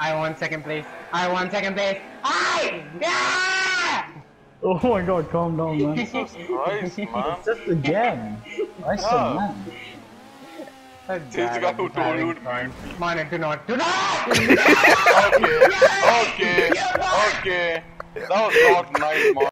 I want second place. I want second place. I yeah. Oh my god, calm down, man. Jesus Christ, man. Just a game. Nice Yeah. man. Says the guy who told you Man, do not, do not. Okay, okay, okay. That was not nice, man.